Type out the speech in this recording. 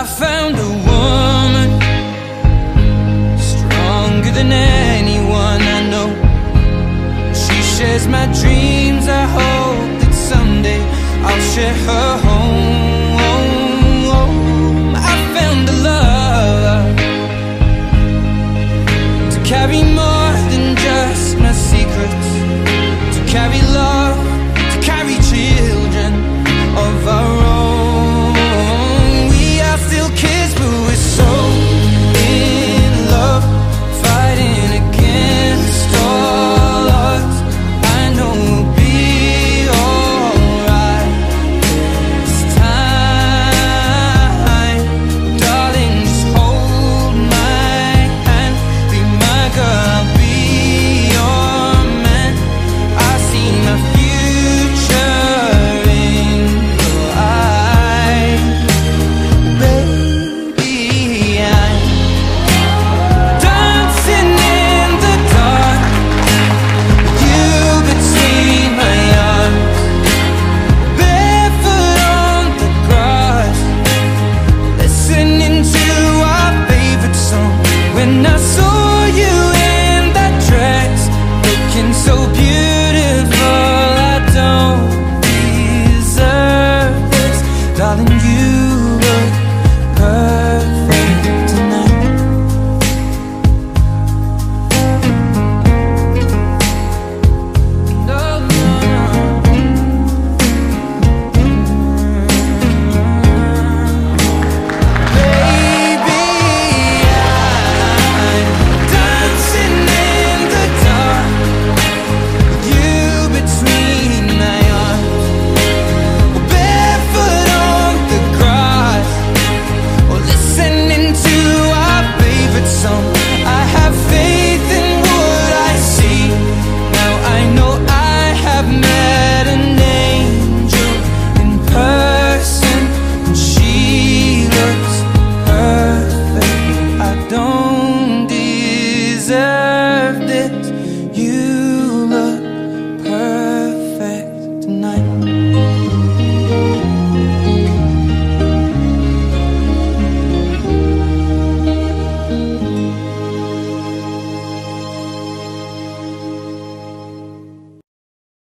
I found a woman stronger than anyone I know. She shares my dreams. I hope that someday I'll share her home. I found a love to carry grass, listening